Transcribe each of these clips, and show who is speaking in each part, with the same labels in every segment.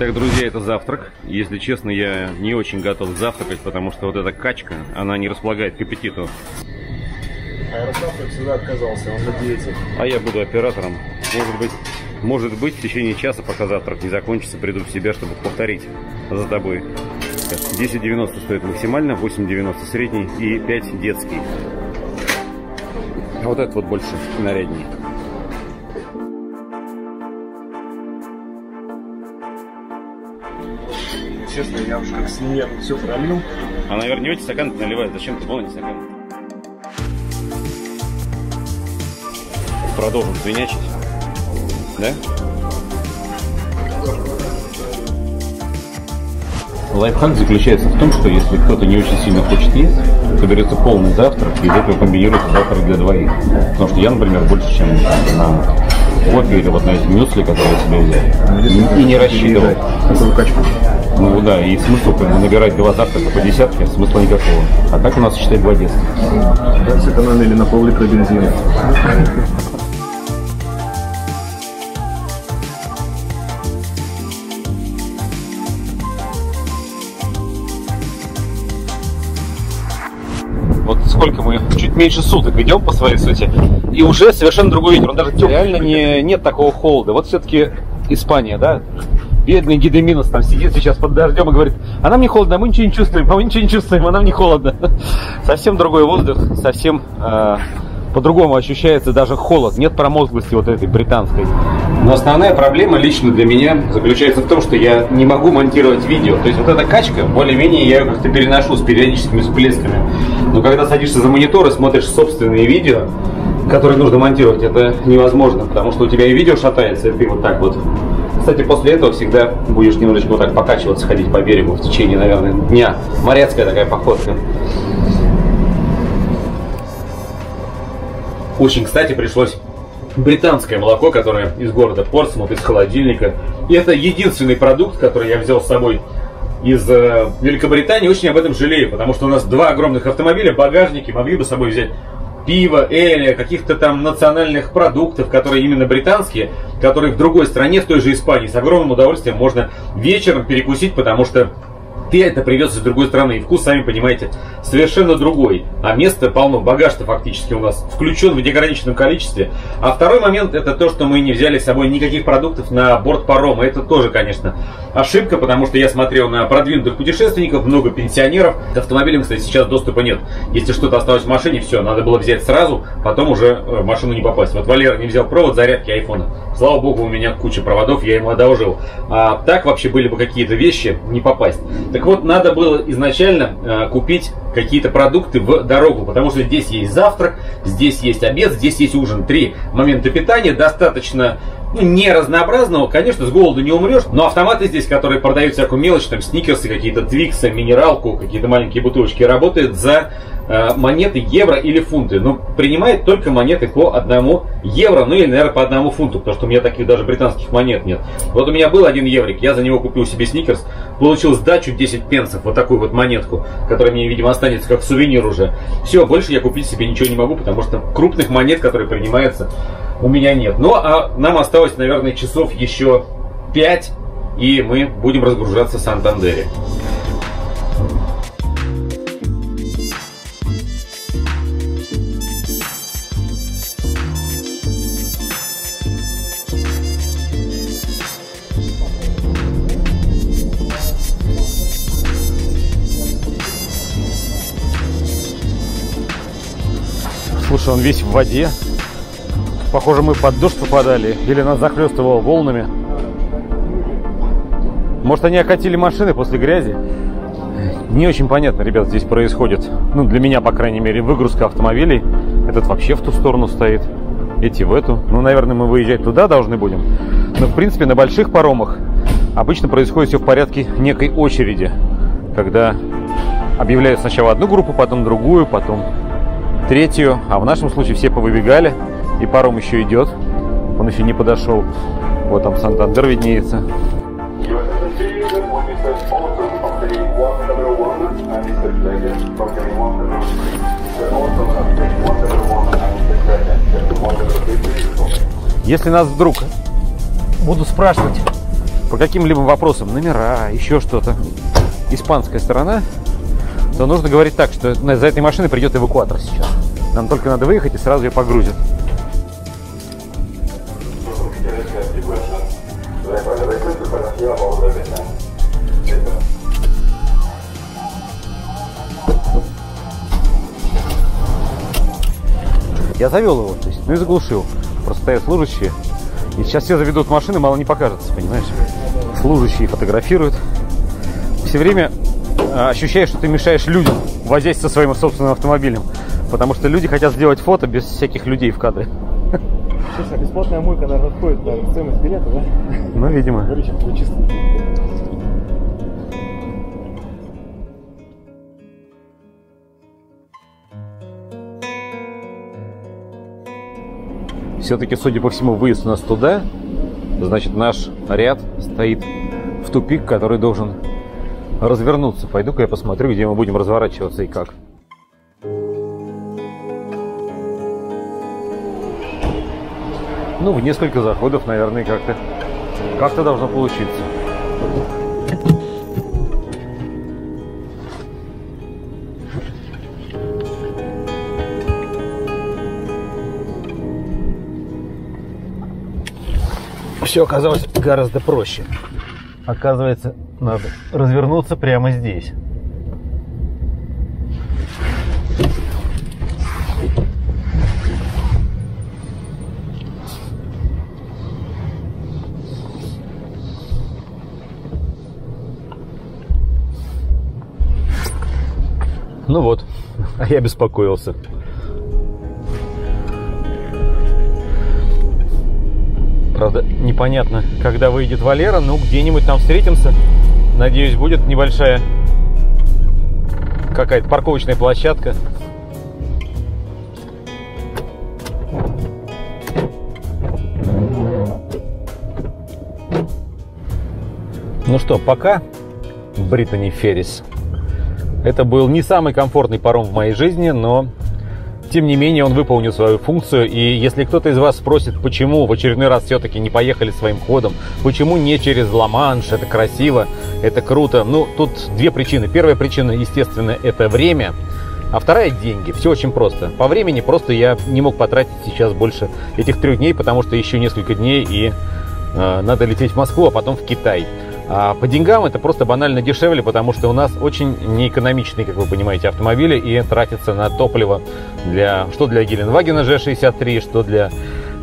Speaker 1: Итак, друзья, это завтрак. Если честно, я не очень готов завтракать, потому что вот эта качка, она не располагает к аппетиту.
Speaker 2: Ярослав, как всегда, отказался, он на диете.
Speaker 1: А я буду оператором. Может быть, может быть, в течение часа, пока завтрак не закончится, приду в себя, чтобы повторить за тобой. 10,90 стоит максимально, 8,90 средний и 5 детский. А вот этот вот больше наряднее.
Speaker 2: Честно, я уж как свинья все пролил.
Speaker 1: А, наверное, не эти стаканы наливают. Зачем ты вон эти стаканы? Продолжим свинячить. Да? Лайфхак заключается в том, что если кто-то не очень сильно хочет есть, то берется полный завтрак, и из этого комбинируется завтрак для двоих. Потому что я, например, больше, чем на кофе или вот на эти мюсли, которые я себе взял, и не рассчитывал.
Speaker 2: Такую качку.
Speaker 1: Ну да, и смысл как бы набирать два завтрака по десятке, смысла никакого. А так у нас, считай, два детства.
Speaker 2: Да, сэкономили на пол-литра бензина.
Speaker 1: Вот сколько мы, чуть меньше суток идем по своей сути, и уже совершенно другой ветер. Он даже теплый. Реально не, нет такого холода. Вот все-таки Испания, да? Бедный Гидеминус там сидит сейчас под дождем и говорит, а нам не холодно, а мы ничего не чувствуем, а мы ничего не чувствуем, а нам не холодно. Совсем другой воздух, совсем э, по-другому ощущается даже холод. Нет промозглости вот этой британской. Но основная проблема лично для меня заключается в том, что я не могу монтировать видео. То есть вот эта качка, более-менее я ее как-то переношу с периодическими всплесками. Но когда садишься за монитор и смотришь собственные видео, которые нужно монтировать, это невозможно, потому что у тебя и видео шатается, и ты вот так вот. Кстати, после этого всегда будешь немножечко вот так покачиваться, ходить по берегу в течение, наверное, дня. Моряцкая такая походка. Очень, кстати, пришлось британское молоко, которое из города Портсмут, из холодильника. И это единственный продукт, который я взял с собой из э, Великобритании. Очень об этом жалею, потому что у нас два огромных автомобиля, багажники, могли бы с собой взять пива, эля, каких-то там национальных продуктов, которые именно британские, которые в другой стране, в той же Испании, с огромным удовольствием можно вечером перекусить, потому что ты это привез из другой страны, и вкус, сами понимаете, совершенно другой. А место полно, багаж-то фактически у нас включен в неограниченном количестве. А второй момент это то, что мы не взяли с собой никаких продуктов на борт парома. Это тоже, конечно, ошибка, потому что я смотрел на продвинутых путешественников, много пенсионеров. К автомобилям, кстати, сейчас доступа нет. Если что-то осталось в машине, все, надо было взять сразу, потом уже в машину не попасть. Вот Валера не взял провод зарядки айфона. Слава богу, у меня куча проводов, я ему одолжил. А так вообще были бы какие-то вещи, не попасть. Так вот, надо было изначально э, купить какие-то продукты в дорогу, потому что здесь есть завтрак, здесь есть обед, здесь есть ужин. Три момента питания достаточно ну, не разнообразного, конечно, с голоду не умрешь, но автоматы здесь, которые продают всякую мелочь, там сникерсы, какие-то твиксы, минералку, какие-то маленькие бутылочки, работают за монеты евро или фунты. Но принимает только монеты по одному евро, ну или, наверное, по одному фунту, потому что у меня таких даже британских монет нет. Вот у меня был один еврик, я за него купил себе сникерс, получил сдачу 10 пенсов, вот такую вот монетку, которая мне, видимо, останется как сувенир уже. Все, больше я купить себе ничего не могу, потому что крупных монет, которые принимаются, у меня нет. Ну, а нам осталось, наверное, часов еще 5, и мы будем разгружаться в Сантандере. Слушай, он весь в воде. Похоже, мы под дождь попадали. Или нас захлестывало волнами. Может, они окатили машины после грязи? Не очень понятно, ребят, здесь происходит. Ну, для меня, по крайней мере, выгрузка автомобилей. Этот вообще в ту сторону стоит. Эти в эту. Ну, наверное, мы выезжать туда должны будем. Но, в принципе, на больших паромах обычно происходит все в порядке некой очереди. Когда объявляют сначала одну группу, потом другую, потом третью. А в нашем случае все повыбегали. И паром еще идет. Он еще не подошел. Вот там Сантандер виднеется. Если нас вдруг будут спрашивать, по каким-либо вопросам, номера, еще что-то, испанская сторона, то нужно говорить так, что за этой машиной придет эвакуатор сейчас. Нам только надо выехать и сразу ее погрузят. Я завел его, то есть, ну и заглушил. Просто стоят служащие. И сейчас все заведут машины, мало не покажется, понимаешь? Служащие фотографируют. Все время ощущаешь, что ты мешаешь людям, возясь со своим собственным автомобилем. Потому что люди хотят сделать фото без всяких людей в кадре.
Speaker 2: Слушай, а бесплатная мойка, наверное, входит в стоимость билета, да?
Speaker 1: Ну, видимо.
Speaker 2: Говори, чисто.
Speaker 1: Все-таки, судя по всему, выезд у нас туда. Значит, наш ряд стоит в тупик, который должен развернуться. Пойду-ка я посмотрю, где мы будем разворачиваться и как. Ну, в несколько заходов, наверное, как-то как-то должно получиться. все оказалось гораздо проще. Оказывается, надо развернуться прямо здесь. Ну вот, а я беспокоился. Правда, непонятно, когда выйдет Валера. Ну, где-нибудь там встретимся. Надеюсь, будет небольшая какая-то парковочная площадка. Ну что, пока, Британи Феррис. Это был не самый комфортный паром в моей жизни, но тем не менее, он выполнил свою функцию. И если кто-то из вас спросит, почему в очередной раз все-таки не поехали своим ходом, почему не через Ла-Манш, это красиво, это круто. Ну, тут две причины. Первая причина, естественно, это время. А вторая – деньги. Все очень просто. По времени просто я не мог потратить сейчас больше этих трех дней, потому что еще несколько дней и э, надо лететь в Москву, а потом в Китай. А по деньгам это просто банально дешевле, потому что у нас очень неэкономичные, как вы понимаете, автомобили и тратится на топливо для, что для Геленвагена G63, что для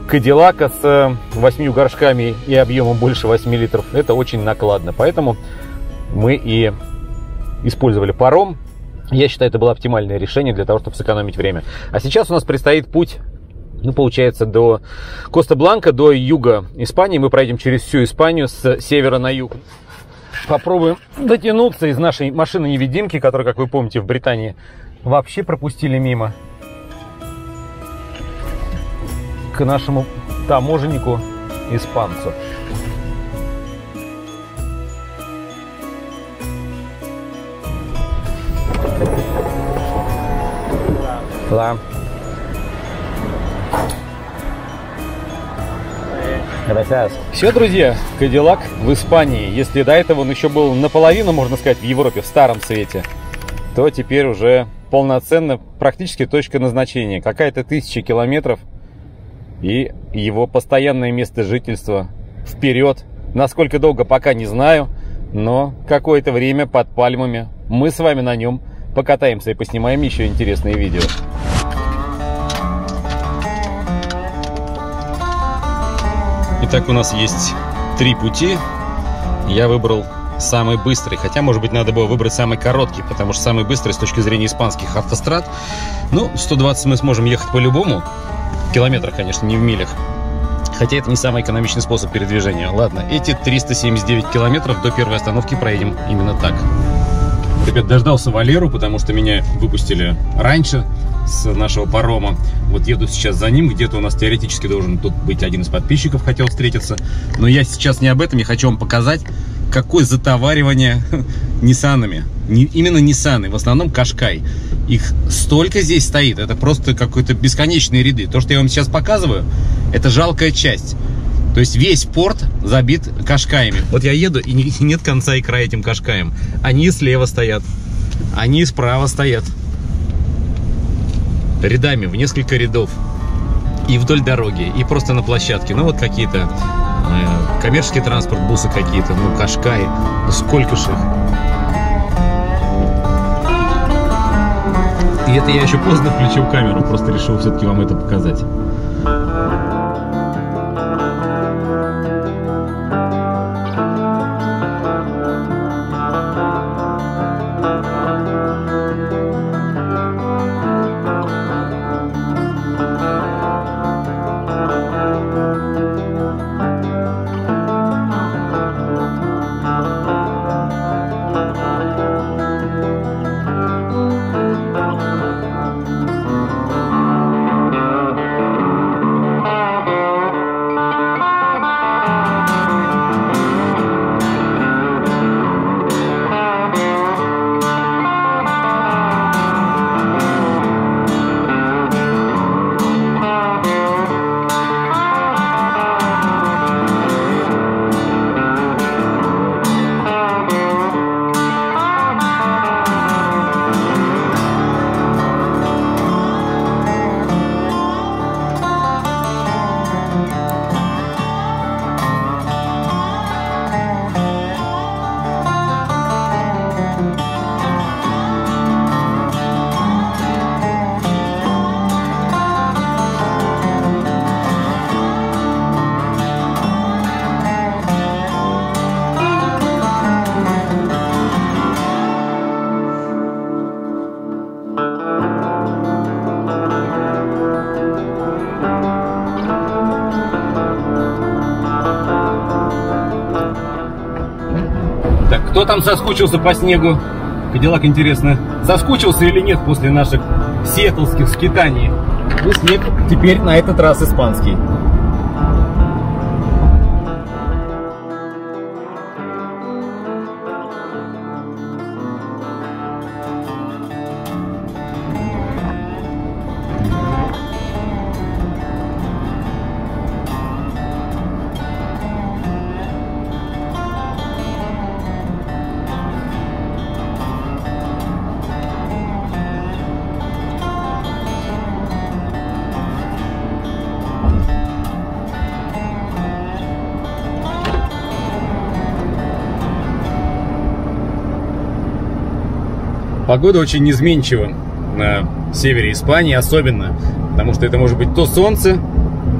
Speaker 1: Кадиллака с 8 горшками и объемом больше 8 литров. Это очень накладно. Поэтому мы и использовали паром. Я считаю, это было оптимальное решение для того, чтобы сэкономить время. А сейчас у нас предстоит путь ну, получается, до Коста-Бланка, до юга Испании. Мы пройдем через всю Испанию с севера на юг. Попробуем дотянуться из нашей машины-невидимки, которую, как вы помните, в Британии вообще пропустили мимо. К нашему таможеннику Hola. Gracias. Все, друзья, Кадиллак в Испании. Если до этого он еще был наполовину, можно сказать, в Европе, в старом свете, то теперь уже полноценно, практически точка назначения. Какая-то тысяча километров и его постоянное место жительства вперед. Насколько долго, пока не знаю, но какое-то время под пальмами мы с вами на нем покатаемся и поснимаем еще интересные видео. Итак, у нас есть три пути. Я выбрал самый быстрый. Хотя, может быть, надо было выбрать самый короткий, потому что самый быстрый с точки зрения испанских автострад. Ну, 120 мы сможем ехать по-любому. В километрах, конечно, не в милях. Хотя это не самый экономичный способ передвижения. Ладно, эти 379 километров до первой остановки проедем именно так. Ребят, дождался Валеру, потому что меня выпустили раньше с нашего парома. Вот еду сейчас за ним, где-то у нас теоретически должен тут быть один из подписчиков, хотел встретиться. Но я сейчас не об этом, я хочу вам показать, какое затоваривание Ниссанами. Не, именно Ниссаны, в основном Кашкай. Их столько здесь стоит, это просто какой-то бесконечные ряды. То, что я вам сейчас показываю, это жалкая часть. То есть весь порт забит кашкаями. Вот я еду, и нет конца и края этим кашкаем. Они слева стоят, они справа стоят. Рядами, в несколько рядов. И вдоль дороги, и просто на площадке. Ну вот какие-то э, коммерческий транспорт, бусы какие-то, ну кашкай. Ну сколько ж их. И это я еще поздно включил камеру, просто решил все-таки вам это показать. Кто там соскучился по снегу? Кадиллак, интересно, соскучился или нет после наших сиэтлских скитаний? Ну, снег теперь на этот раз испанский. Погода очень изменчива на севере Испании особенно, потому что это может быть то солнце,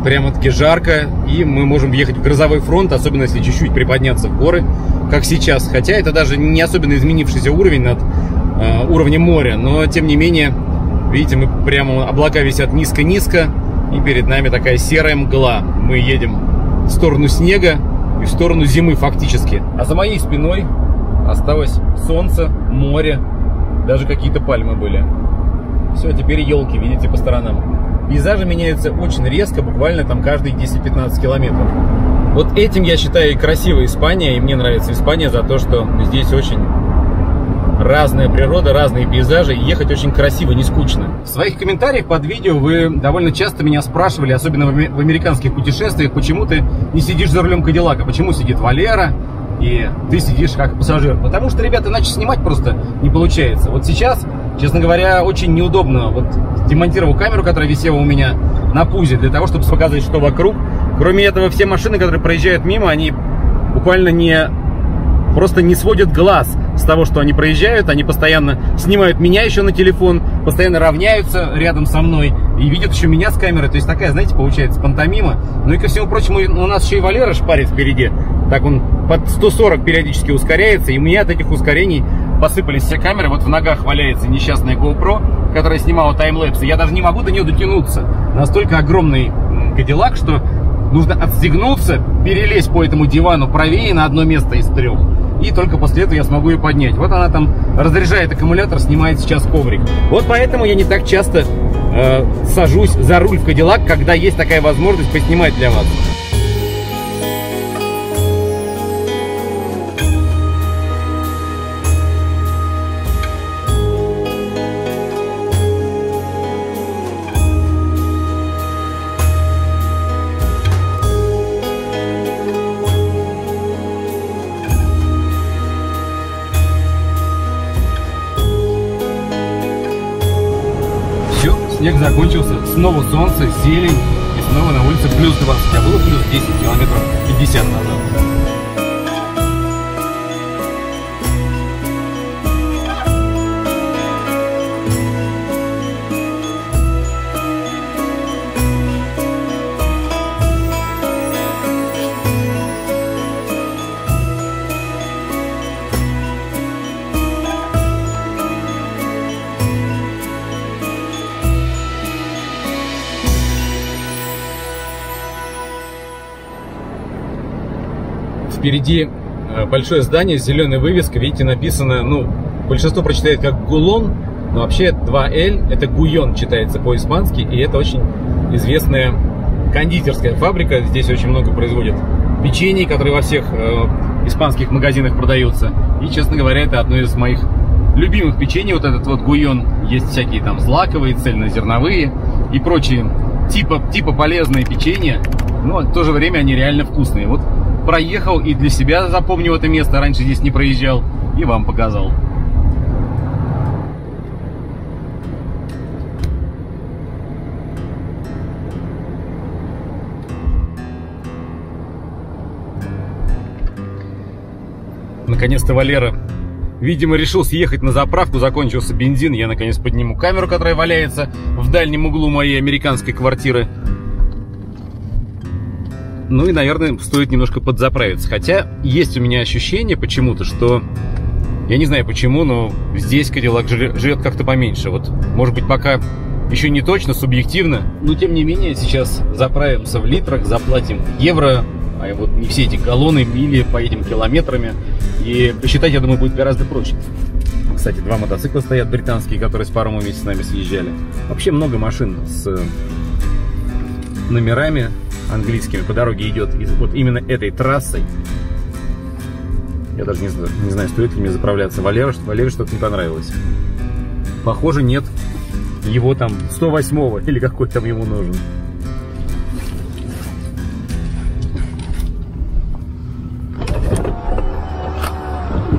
Speaker 1: прямо-таки жарко, и мы можем въехать в грозовой фронт, особенно если чуть-чуть приподняться в горы, как сейчас. Хотя это даже не особенно изменившийся уровень над э, уровнем моря, но тем не менее, видите, мы прямо облака висят низко-низко, и перед нами такая серая мгла. Мы едем в сторону снега и в сторону зимы фактически. А за моей спиной осталось солнце, море, даже какие-то пальмы были. Все, теперь елки, видите, по сторонам. Пейзажи меняются очень резко, буквально там каждые 10-15 километров. Вот этим я считаю и красивая Испания, и мне нравится Испания за то, что здесь очень разная природа, разные пейзажи, и ехать очень красиво, не скучно. В своих комментариях под видео вы довольно часто меня спрашивали, особенно в американских путешествиях, почему ты не сидишь за рулем Кадиллака, почему сидит Валера, и ты сидишь как пассажир. Потому что, ребята, иначе снимать просто не получается. Вот сейчас, честно говоря, очень неудобно. Вот демонтировал камеру, которая висела у меня на пузе, для того, чтобы показать, что вокруг. Кроме этого, все машины, которые проезжают мимо, они буквально не просто не сводят глаз с того, что они проезжают, они постоянно снимают меня еще на телефон, постоянно равняются рядом со мной и видят еще меня с камеры. То есть такая, знаете, получается пантомима. Ну и ко всему прочему, у нас еще и Валера шпарит впереди. Так он под 140 периодически ускоряется, и у меня от этих ускорений посыпались все камеры. Вот в ногах валяется несчастная GoPro, которая снимала таймлэпсы. Я даже не могу до нее дотянуться. Настолько огромный Кадиллак, что нужно отстегнуться, перелезть по этому дивану правее на одно место из трех и только после этого я смогу ее поднять. Вот она там разряжает аккумулятор, снимает сейчас коврик. Вот поэтому я не так часто э, сажусь за руль в Кадиллак, когда есть такая возможность поснимать для вас. Снег закончился, снова солнце, зелень, и снова на улице плюс 20, а было плюс 10 километров 50 назад. Впереди э, большое здание с зеленой вывеской. Видите, написано, ну, большинство прочитает как Гулон, но вообще 2L это Гуйон читается по-испански, и это очень известная кондитерская фабрика. Здесь очень много производят печенье, которые во всех э, испанских магазинах продаются. И, честно говоря, это одно из моих любимых печений. Вот этот вот Гуйон. Есть всякие там злаковые, цельнозерновые и прочие типа, типа полезные печенья. Но в то же время они реально вкусные. Вот проехал и для себя запомнил это место, раньше здесь не проезжал, и вам показал. Наконец-то Валера, видимо, решил съехать на заправку, закончился бензин. Я, наконец, подниму камеру, которая валяется в дальнем углу моей американской квартиры. Ну и, наверное, стоит немножко подзаправиться. Хотя есть у меня ощущение почему-то, что... Я не знаю почему, но здесь Кадиллак живет как-то поменьше. Вот, может быть, пока еще не точно, субъективно. Но, тем не менее, сейчас заправимся в литрах, заплатим евро, а вот не все эти галлоны, мили, поедем километрами. И посчитать, я думаю, будет гораздо проще. Кстати, два мотоцикла стоят британские, которые с паром вместе с нами съезжали. Вообще много машин с номерами английскими по дороге идет из, вот именно этой трассой. Я даже не, знаю, не знаю, стоит ли мне заправляться. Валера, Валере что-то не понравилось. Похоже, нет. Его там 108-го или какой там ему нужен.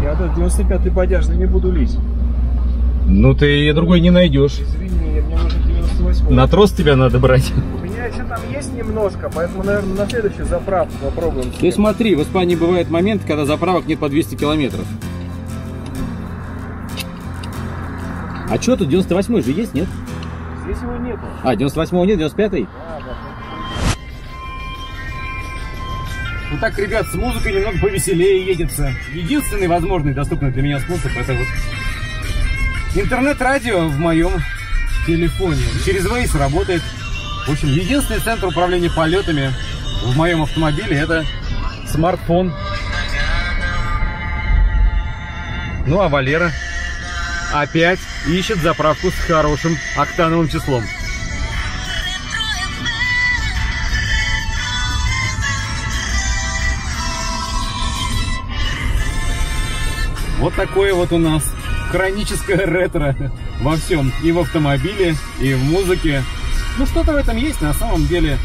Speaker 2: Я этот 95-й бодяжный не буду лить.
Speaker 1: Ну ты другой не найдешь.
Speaker 2: Извини, мне нужен 98
Speaker 1: На трос тебя надо брать
Speaker 2: еще там есть немножко, поэтому, наверное, на следующую заправку попробуем.
Speaker 1: Ты смотри, в Испании бывает момент, когда заправок нет по 200 километров. А что тут 98 же есть, нет?
Speaker 2: Здесь его нету.
Speaker 1: А, 98 нет, 95-й?
Speaker 2: Да, да.
Speaker 1: Ну так, ребят, с музыкой немного повеселее едется. Единственный возможный доступный для меня способ это вот интернет-радио в моем телефоне. Через Waze работает. В общем, единственный центр управления полетами в моем автомобиле это смартфон. Ну а Валера опять ищет заправку с хорошим октановым числом. Вот такое вот у нас хроническое ретро во всем. И в автомобиле, и в музыке, ну, что-то в этом есть на самом деле.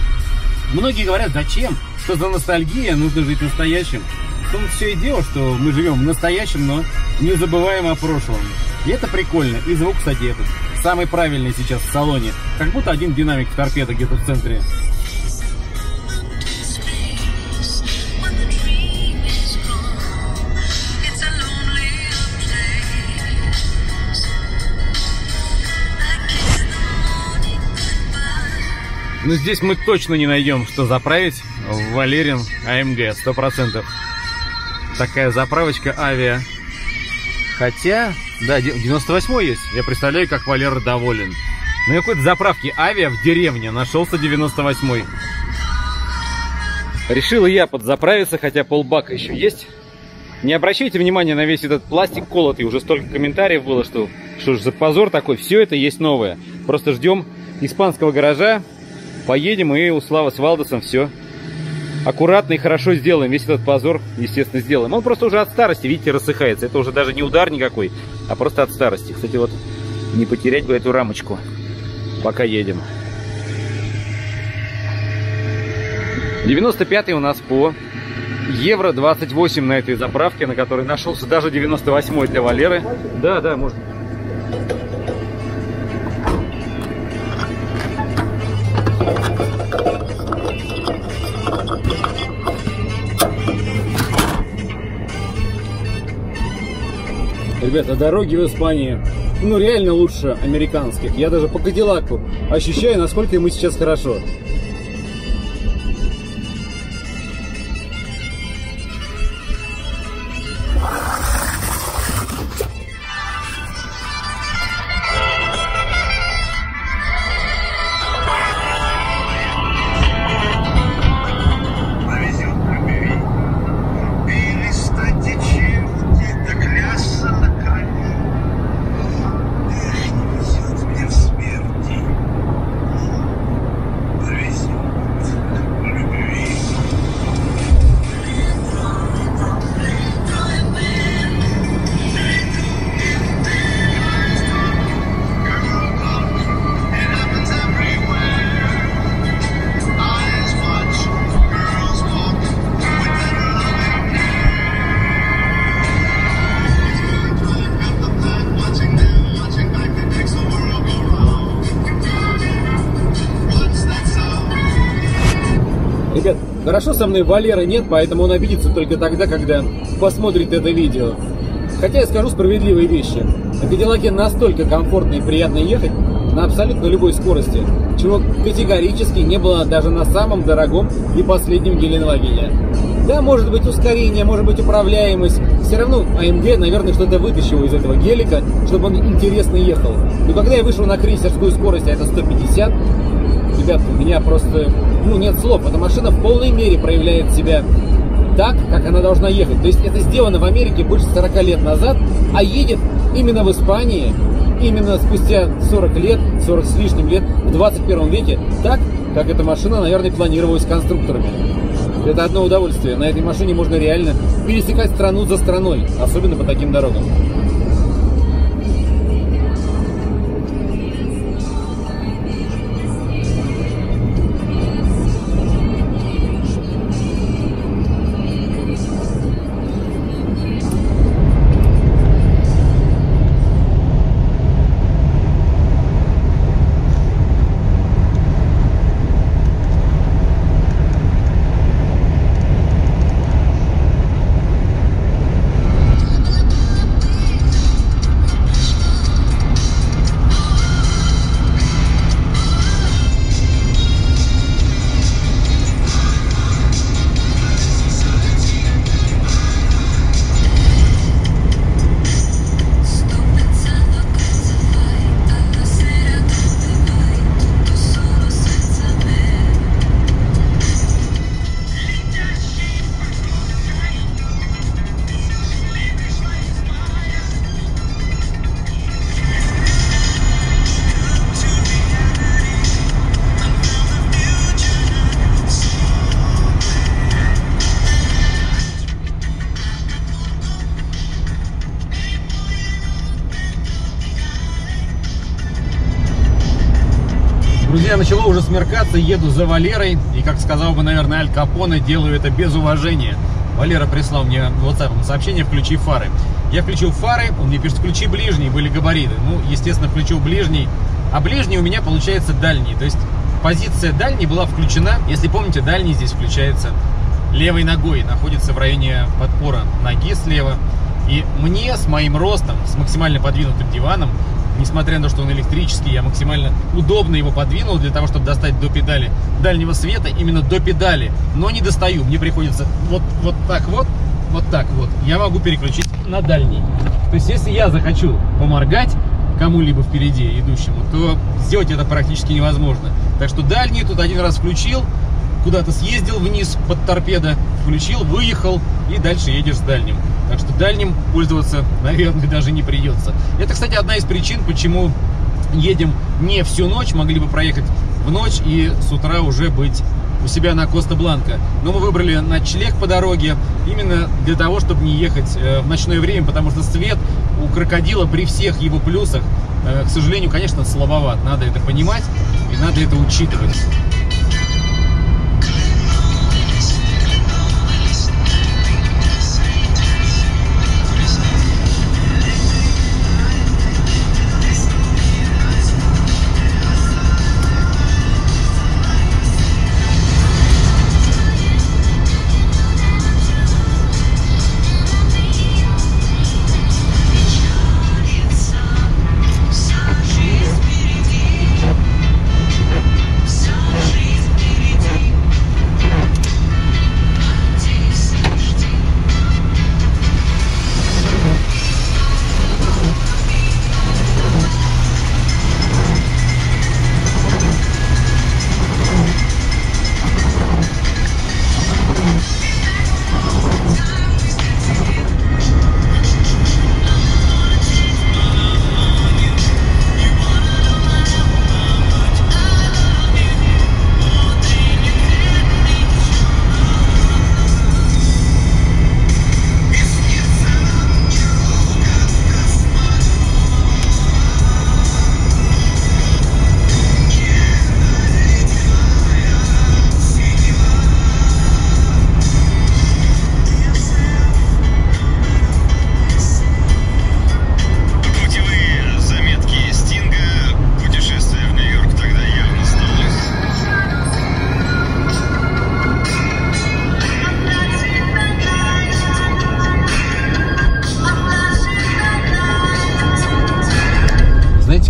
Speaker 1: Многие говорят, зачем? Что за ностальгия? Нужно жить настоящим. Том все и дело, что мы живем в настоящем, но не забываем о прошлом. И это прикольно. И звук, кстати, этот самый правильный сейчас в салоне. Как будто один динамик в торпедо где-то в центре. Но здесь мы точно не найдем, что заправить Валерин АМГ, 100%. Такая заправочка авиа. Хотя, да, 98 есть. Я представляю, как Валера доволен. На какой-то заправке авиа в деревне нашелся 98 -й. Решил я подзаправиться, хотя полбака еще есть. Не обращайте внимания на весь этот пластик колотый. Уже столько комментариев было, что что ж за позор такой. Все это есть новое. Просто ждем испанского гаража Поедем и у Славы с Валдосом все аккуратно и хорошо сделаем. Весь этот позор, естественно, сделаем. Он просто уже от старости, видите, рассыхается. Это уже даже не удар никакой, а просто от старости. Кстати, вот не потерять бы эту рамочку, пока едем. 95 у нас по евро 28 на этой заправке, на которой нашелся даже 98 для Валеры. Да, да, можно. Ребята, дороги в Испании, ну реально лучше американских. Я даже по Кадиллаку ощущаю, насколько ему сейчас хорошо. Хорошо со мной Валеры нет, поэтому он обидится только тогда, когда посмотрит это видео. Хотя я скажу справедливые вещи. На Кадиллаке настолько комфортно и приятно ехать на абсолютно любой скорости, чего категорически не было даже на самом дорогом и последнем Геленвагене. Да, может быть ускорение, может быть управляемость. Все равно АМГ, наверное, что-то вытащил из этого гелика, чтобы он интересно ехал. Но когда я вышел на крейсерскую скорость, а это 150, ребят, меня просто, ну, нет слов. Эта машина в полной мере проявляет себя так, как она должна ехать. То есть это сделано в Америке больше 40 лет назад, а едет именно в Испании, именно спустя 40 лет, 40 с лишним лет, в 21 веке, так, как эта машина, наверное, планировалась конструкторами. Это одно удовольствие. На этой машине можно реально пересекать страну за страной, особенно по таким дорогам. Смеркаться, еду за Валерой. И, как сказал бы, наверное, Аль Капоне, делаю это без уважения. Валера прислал мне WhatsApp сообщение «Включи фары». Я включил фары, он мне пишет «Включи ближний», были габариты. Ну, естественно, включил ближний. А ближний у меня получается дальний. То есть позиция дальний была включена. Если помните, дальний здесь включается левой ногой. Находится в районе подпора ноги слева. И мне с моим ростом, с максимально подвинутым диваном, несмотря на то, что он электрический, я максимально удобно его подвинул для того, чтобы достать до педали дальнего света, именно до педали, но не достаю, мне приходится вот, вот так вот, вот так вот, я могу переключить на дальний. То есть, если я захочу поморгать кому-либо впереди идущему, то сделать это практически невозможно. Так что дальний тут один раз включил, куда-то съездил вниз под торпедо, включил, выехал и дальше едешь с дальним. Так что дальним пользоваться, наверное, даже не придется. Это, кстати, одна из причин, почему едем не всю ночь, могли бы проехать в ночь и с утра уже быть у себя на Коста-Бланка. Но мы выбрали ночлег по дороге именно для того, чтобы не ехать в ночное время, потому что свет у крокодила при всех его плюсах, к сожалению, конечно, слабоват. Надо это понимать и надо это учитывать.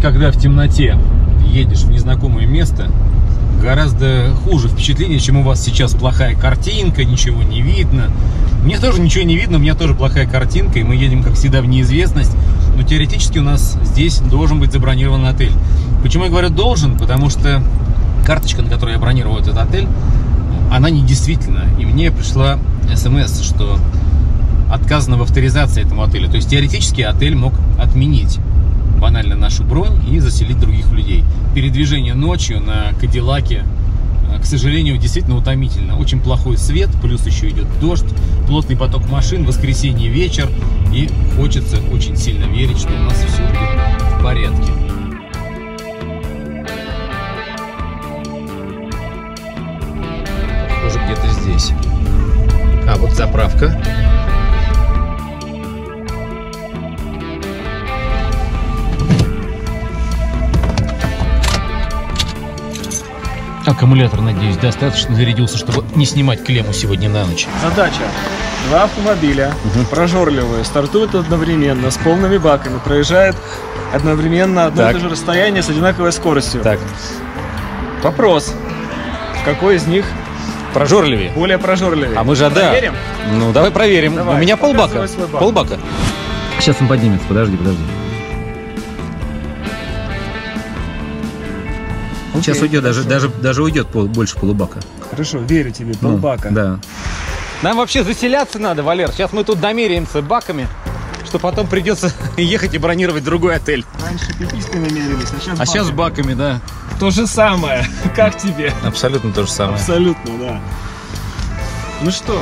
Speaker 1: Когда в темноте едешь в незнакомое место, гораздо хуже впечатление, чем у вас сейчас плохая картинка, ничего не видно. Мне тоже ничего не видно, у меня тоже плохая картинка, и мы едем, как всегда, в неизвестность. Но теоретически у нас здесь должен быть забронирован отель. Почему я говорю должен? Потому что карточка, на которой я бронировал этот отель, она недействительна. И мне пришла смс, что отказано в авторизации этому отелю. То есть теоретически отель мог отменить банально нашу бронь и заселить других людей. Передвижение ночью на Кадиллаке, э, к сожалению, действительно утомительно. Очень плохой свет, плюс еще идет дождь, плотный поток машин, воскресенье вечер. И хочется очень сильно верить, что у нас все будет в порядке. Похоже, где-то здесь. А, вот заправка. Аккумулятор, надеюсь, достаточно зарядился, чтобы не снимать клемму сегодня на ночь.
Speaker 2: Задача. Два автомобиля, прожорливые, стартуют одновременно с полными баками, проезжают одновременно одно
Speaker 1: Так.
Speaker 2: и то же расстояние с одинаковой скоростью.
Speaker 1: Так,
Speaker 2: Вопрос. Какой из них
Speaker 1: прожорливее.
Speaker 2: более прожорливый?
Speaker 1: А мы же, да.
Speaker 2: Проверим?
Speaker 1: Ну, давай проверим.
Speaker 2: Давай,
Speaker 1: У меня полбака.
Speaker 2: показывай свой бак.
Speaker 1: Полбака. Сейчас он поднимется. Подожди, подожди. Сейчас
Speaker 2: Окей,
Speaker 1: уйдет, даже,
Speaker 2: хорошо.
Speaker 1: даже, даже уйдет пол- больше полубака.
Speaker 2: Хорошо, верю тебе,
Speaker 1: Ну,
Speaker 2: полбака.
Speaker 1: да. Нам вообще заселяться надо, Валер. Сейчас мы тут домеряемся баками, что потом придется ехать и бронировать другой отель.
Speaker 2: Раньше пиписьками мерились, а сейчас
Speaker 1: А сейчас баками, да.
Speaker 2: То же самое. Как тебе?
Speaker 1: Абсолютно то же самое.
Speaker 2: Абсолютно, да. Ну что,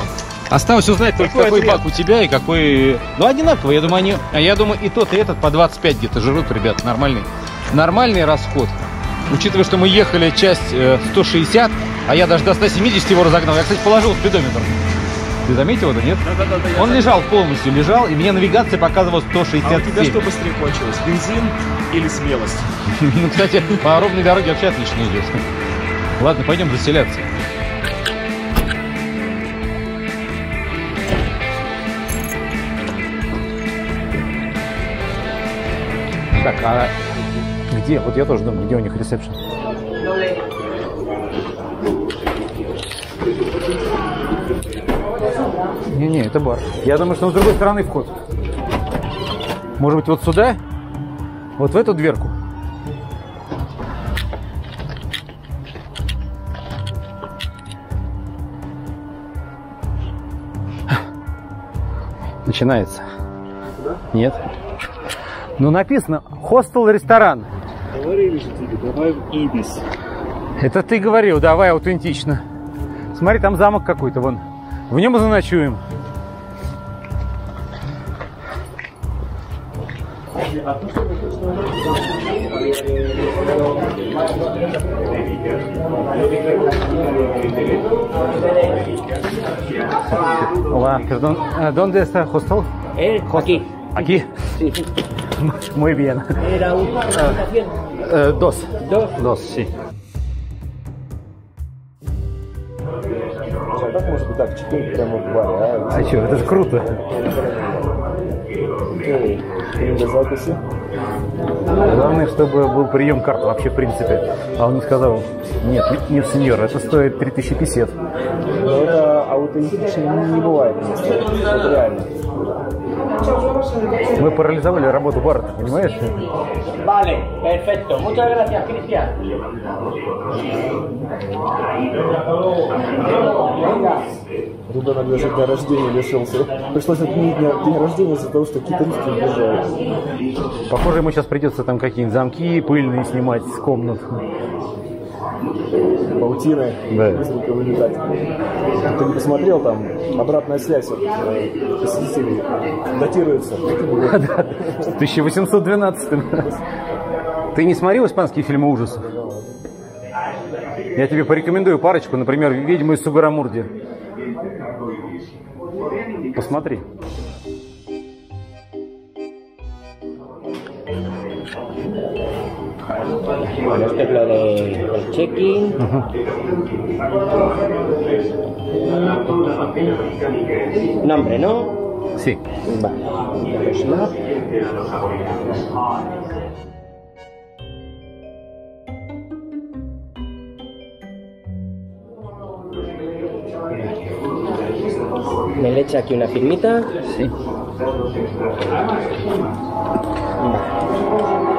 Speaker 1: Осталось узнать только
Speaker 2: Какой
Speaker 1: бак у тебя и какой... Ну, одинаково. Я думаю, они... а Я думаю, и тот, и этот по 25 где-то жрут, ребят. Нормальный. Нормальный расход. Учитывая, что мы ехали часть э, 160, а я даже до 170 его разогнал. Я, кстати, положил спидометр. Ты заметил это, нет?
Speaker 2: да-да-да.
Speaker 1: Он лежал полностью, лежал, и мне навигация показывала 167.
Speaker 2: А у тебя что быстрее кончилось? Бензин или смелость?
Speaker 1: Ну, кстати, по ровной дороге вообще отлично идет. Ладно, пойдем заселяться. Так, а где? Вот я тоже думаю, где у них ресепшн? Не-не, это бар. Я думаю, что с другой стороны вход. Может быть, вот сюда? Вот в эту дверку? Начинается. Нет. Ну, написано хостел-ресторан.
Speaker 2: Говорили же тебе, давай в Ибис.
Speaker 1: Это ты говорил, давай аутентично. Смотри, там замок какой-то вон. В нем и заночуем. Hola, perdón. ¿Dónde está el hostel?
Speaker 3: Eh, aquí.
Speaker 1: Aquí.
Speaker 3: Sí, sí.
Speaker 1: Muy bien.
Speaker 3: Era una habitación.
Speaker 1: Eh, dos.
Speaker 3: Dos.
Speaker 1: Dos, sí.
Speaker 2: А так может быть так, четыре прямо в баре, а?
Speaker 1: А что, это же круто.
Speaker 2: Окей. Для записи.
Speaker 1: Главное, чтобы был прием карты вообще, в принципе. А он не сказал, нет, нет, сеньор, это стоит 3050.
Speaker 2: Но это аутентично не бывает. Это реально.
Speaker 1: Мы парализовали работу бара, ты понимаешь?
Speaker 3: Vale, perfecto. Muchas gracias, Cristian.
Speaker 2: Ребенок даже дня рождения лишился. Пришлось отменить дня- день рождения из-за того, что какие-то уезжают.
Speaker 1: Похоже, ему сейчас придется там какие-нибудь замки пыльные снимать с комнат.
Speaker 2: Паутины,
Speaker 1: Да.
Speaker 2: быстренько вылетать. Ты не посмотрел там обратная связь от э, посетителей датируется.
Speaker 1: В 1812 Ты не смотрел испанские фильмы ужасов? Я тебе порекомендую парочку, например, «Ведьму из Сугарамурди». Посмотри.
Speaker 3: Bueno, esto es lo del check-in. Nombre, ¿no?
Speaker 1: Sí.
Speaker 3: Vale. Pues Me le echa aquí una firmita.
Speaker 1: Sí.
Speaker 3: Vale.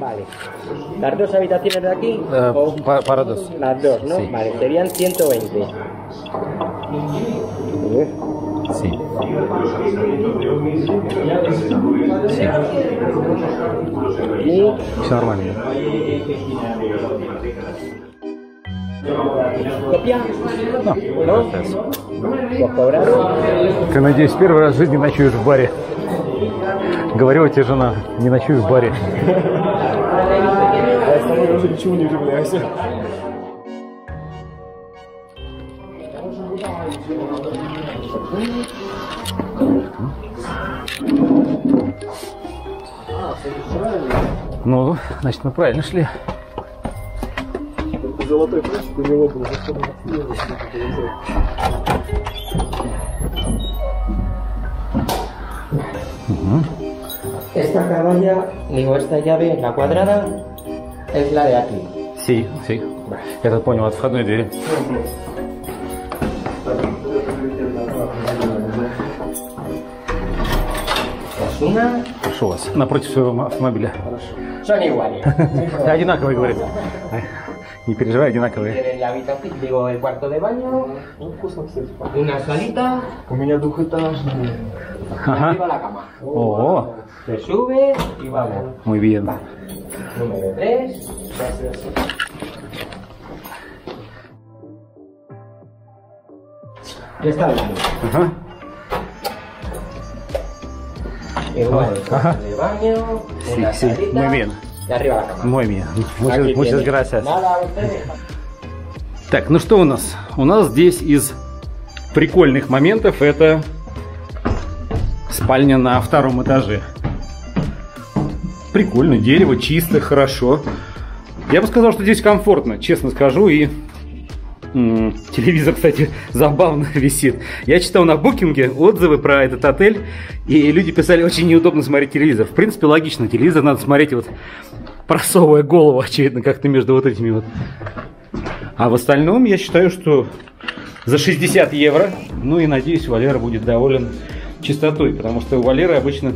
Speaker 3: Vale. ¿Las dos habitaciones de aquí? O-
Speaker 1: para dos.
Speaker 3: Las dos, ¿no?
Speaker 1: Sí.
Speaker 3: Vale, serían 120.
Speaker 1: Sí.
Speaker 3: Y
Speaker 1: Все нормально.
Speaker 3: copia.
Speaker 1: No.
Speaker 3: Pues cobraron.
Speaker 1: Ты, надеюсь, первый раз в жизни ночуешь в баре. Говорила тебе жена, не ночуй в баре.
Speaker 2: А остальное уже ничего не удивляйся.
Speaker 1: Ну, значит, мы правильно шли.
Speaker 2: Золотой прочек у него был.
Speaker 3: Esta caballa, digo, esta llave, la cuadrada, es la de aquí.
Speaker 1: Sí, sí. Я это понял от входной двери.
Speaker 3: Es una.
Speaker 1: Прошу вас. Напротив своего автомобиля.
Speaker 3: Son iguales.
Speaker 1: Одинаковые, говорит. Не переживай, одинаковые.
Speaker 3: Tienen la habitación, digo, el cuarto de baño, una salita,
Speaker 2: У меня двухэтажный.
Speaker 1: Ага.
Speaker 3: arriba la cama.
Speaker 1: О,
Speaker 3: Se sube y vamos.
Speaker 1: muy bien.
Speaker 3: Número 3. Ya está baño.
Speaker 1: Ага.
Speaker 3: Igual,
Speaker 1: Ajá.
Speaker 3: de baño,
Speaker 1: Sí, sí,
Speaker 3: salita,
Speaker 1: muy bien.
Speaker 3: y arriba la cama.
Speaker 1: Muy bien. Muchas, muchas gracias.
Speaker 3: Nada.
Speaker 1: Так, ну что у нас? У нас здесь из прикольных моментов это спальня на втором этаже. Прикольно, дерево чисто, хорошо. Я бы сказал, что здесь комфортно, честно скажу, и телевизор, кстати, забавно висит. Я читал на букинге отзывы про этот отель, и люди писали, очень неудобно смотреть телевизор. В принципе, логично, телевизор надо смотреть вот просовывая голову, очевидно, как-то между вот этими вот а в остальном я считаю, что за 60 евро, ну и надеюсь, Валера будет доволен чистотой, потому что у Валеры обычно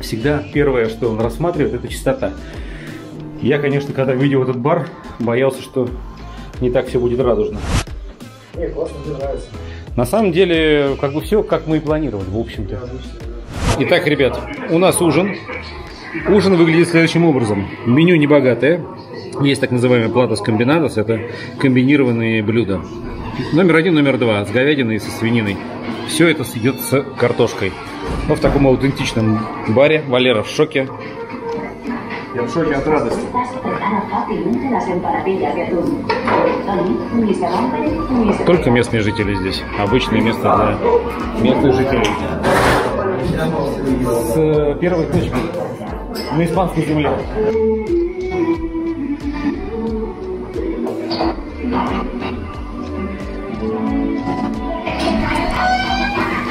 Speaker 1: всегда первое, что он рассматривает, это чистота. Я, конечно, когда видел этот бар, боялся, что не так все будет радужно.
Speaker 2: Не, классно, мне нравится.
Speaker 1: На самом деле, как бы все, как мы и планировали, в общем-то. Итак, ребят, у нас ужин. Ужин выглядит следующим образом. Меню небогатое. Есть так называемая плата с комбинатос. Это комбинированные блюда. Номер один, номер два. С говядиной и со свининой. Все это идет с картошкой. Но в таком аутентичном баре. Валера в шоке.
Speaker 2: Я в шоке от радости.
Speaker 1: Только местные жители здесь. Обычное место для местных жителей. С э, первой точки на испанской земле.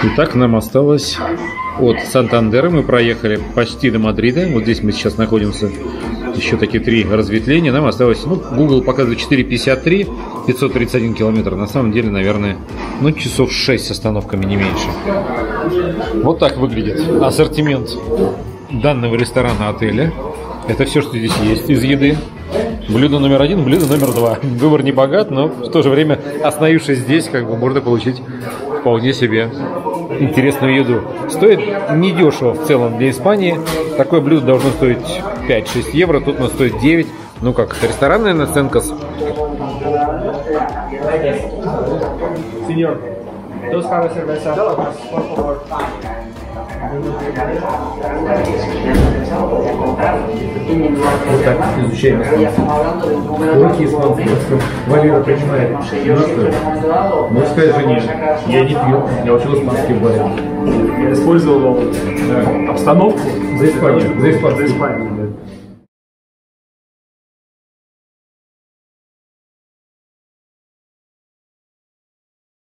Speaker 1: Итак, нам осталось от Сантандера мы проехали почти до Мадрида. Вот здесь мы сейчас находимся. Еще такие три разветвления. Нам осталось, ну, Google показывает 4,53, 531 километр. На самом деле, наверное, ну, часов 6 с остановками, не меньше. Вот так выглядит ассортимент данного ресторана отеля. Это все, что здесь есть из еды. Блюдо номер один, блюдо номер два. Выбор не богат, но в то же время, остановившись здесь, как бы можно получить вполне себе интересную еду. Стоит недешево в целом для Испании. Такое блюдо должно стоить 5-6 евро, тут оно стоит 9. Ну как, ресторанная наценка с-
Speaker 2: Señor, dos caras cerveza, por favor.
Speaker 1: Вот так изучаем. Уроки испанского. Валера понимает. Что, ну скажи жене, я не пью, я учил испанский в баре.
Speaker 2: Я использовал обстановку
Speaker 1: За Испанию, за
Speaker 2: за
Speaker 1: Испанию.
Speaker 2: Испанию. да.